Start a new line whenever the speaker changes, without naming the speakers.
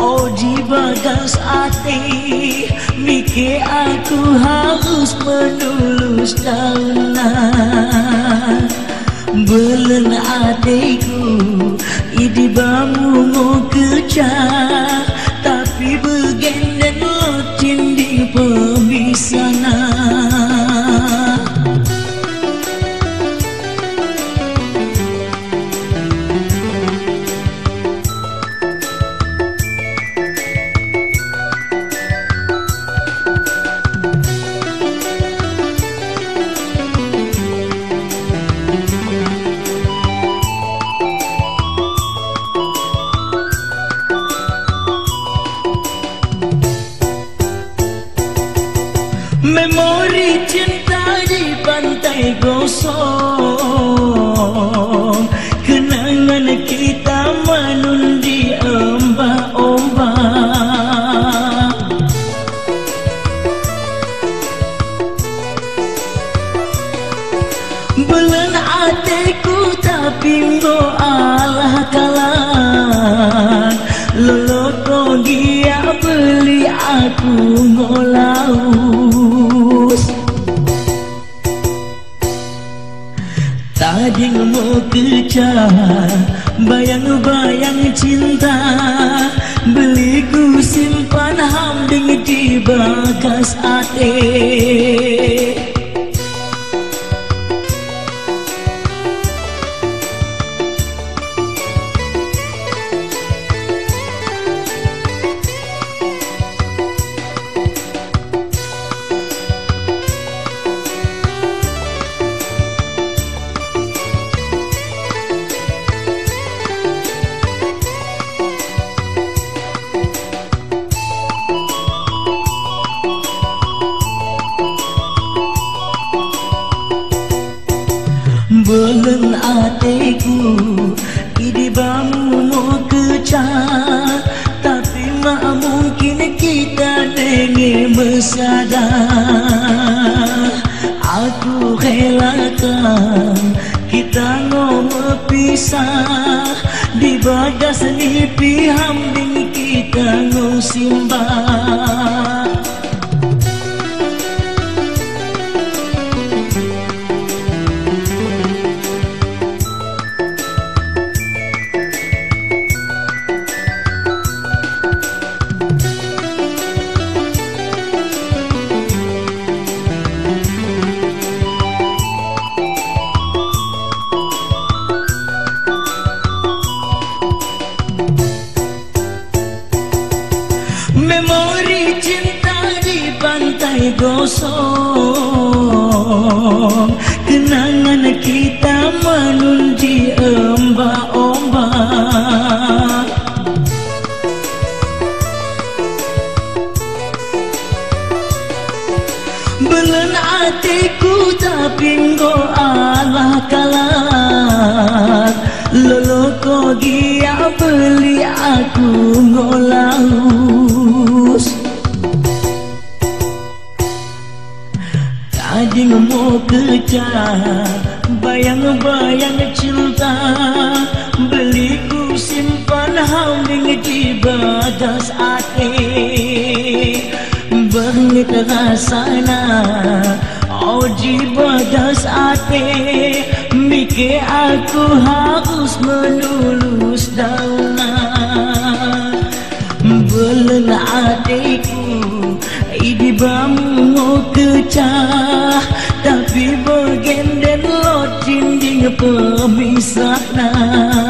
Oh di bagas hati Mikir aku harus menulus dana Belen adikku Idi bangun mau gosong Kenangan kita menundi ombak-ombak. Bulan hatiku tapi ngo Allah kalah. Lolo dia beli aku ngolaus kejar Bayang-bayang cinta. Beli ku simpan hambing di bagas hati nipi hambing kita ngosimbah Memori cinta di pantai gosong. Kenangan kita menundi ombak-ombak. Belen hatiku tapi ngo Allah kalah. Lolo ko kejar Bayang-bayang cinta Beliku simpan hambing di batas hati Bangit rasana Oh di batas hati Mikir aku harus menulus daunan Belen hatiku bamu kecah pemisah nah